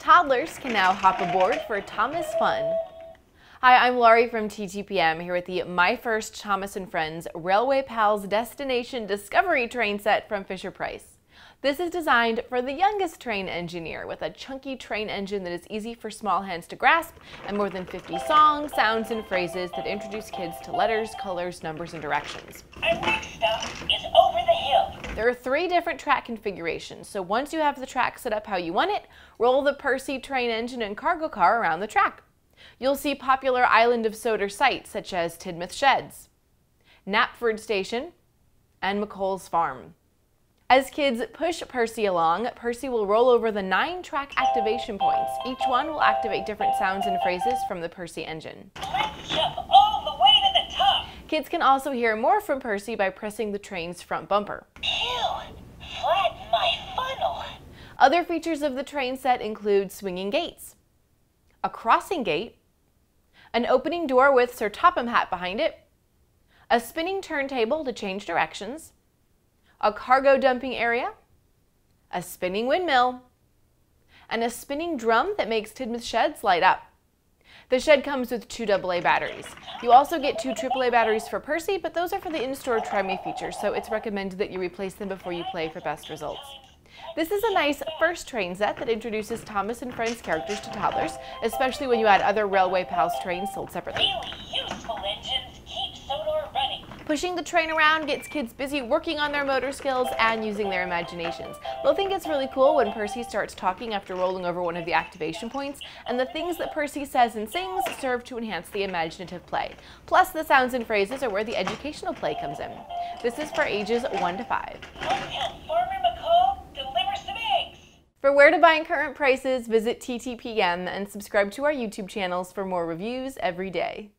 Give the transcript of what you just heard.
Toddlers can now hop aboard for Thomas Fun. Hi, I'm Laurie from TTPM here with the My First Thomas & Friends Railway Pals Destination Discovery train set from Fisher-Price. This is designed for the youngest train engineer with a chunky train engine that is easy for small hands to grasp and more than 50 songs, sounds, and phrases that introduce kids to letters, colors, numbers, and directions. Our next stop is over the hill. There are three different track configurations, so once you have the track set up how you want it, roll the Percy train engine and cargo car around the track. You'll see popular Island of Sodor sites such as Tidmouth Sheds, Knapford Station, and McColl's Farm. As kids push Percy along, Percy will roll over the nine track activation points. Each one will activate different sounds and phrases from the Percy engine. Let's jump all the way to the top. Kids can also hear more from Percy by pressing the train's front bumper. Ew, flatten my funnel. Other features of the train set include swinging gates, a crossing gate, an opening door with Sir Topham Hatt behind it, a spinning turntable to change directions, a cargo dumping area, a spinning windmill, and a spinning drum that makes Tidmouth sheds light up. The shed comes with two AA batteries. You also get two AAA batteries for Percy, but those are for the in-store Try Me feature, so it's recommended that you replace them before you play for best results. This is a nice first train set that introduces Thomas and Friends characters to toddlers, especially when you add other Railway Pals trains sold separately. Pushing the train around gets kids busy working on their motor skills and using their imaginations. They'll think it's really cool when Percy starts talking after rolling over one of the activation points, and the things that Percy says and sings serve to enhance the imaginative play. Plus, the sounds and phrases are where the educational play comes in. This is for ages 1 to 5. Go help Farmer McColl deliver some eggs. For where to buy and current prices, visit TTPM and subscribe to our YouTube channels for more reviews every day.